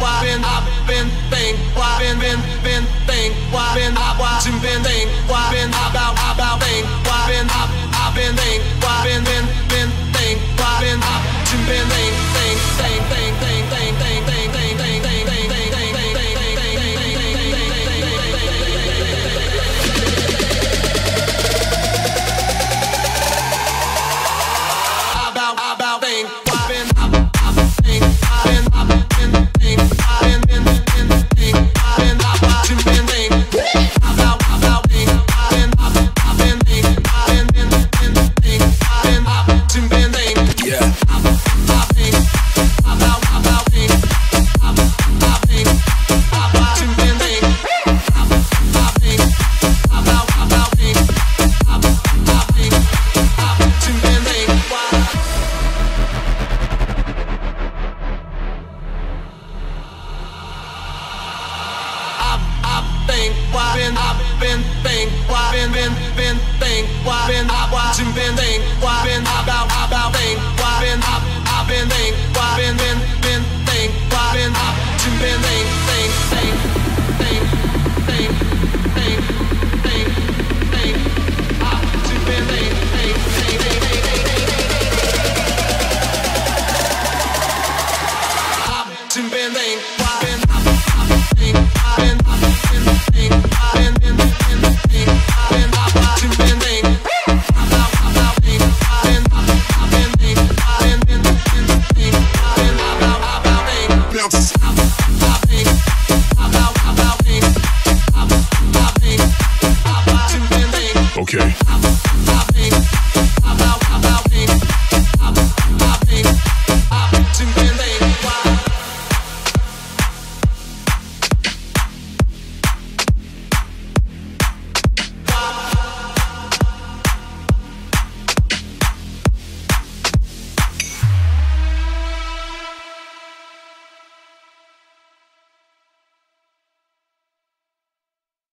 why been I've been think why been been been think why been I've been think been been think, why been I watching, been think, why been about about Okay.